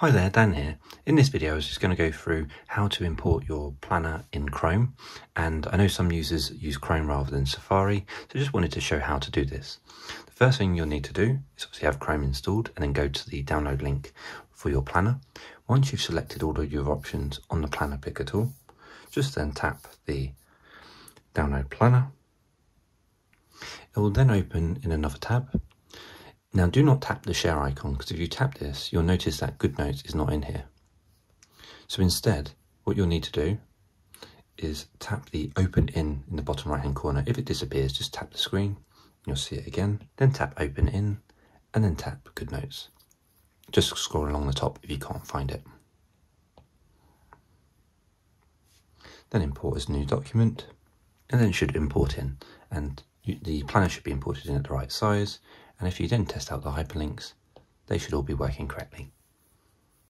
Hi there, Dan here. In this video I was just going to go through how to import your planner in Chrome and I know some users use Chrome rather than Safari so I just wanted to show how to do this. The first thing you'll need to do is obviously have Chrome installed and then go to the download link for your planner. Once you've selected all of your options on the planner picker tool, just then tap the download planner. It will then open in another tab now do not tap the share icon because if you tap this, you'll notice that GoodNotes is not in here. So instead, what you'll need to do is tap the open in in the bottom right hand corner. If it disappears, just tap the screen, you'll see it again. Then tap open in and then tap GoodNotes. Just scroll along the top if you can't find it. Then import as new document and then it should import in and the planner should be imported in at the right size and if you then test out the hyperlinks, they should all be working correctly.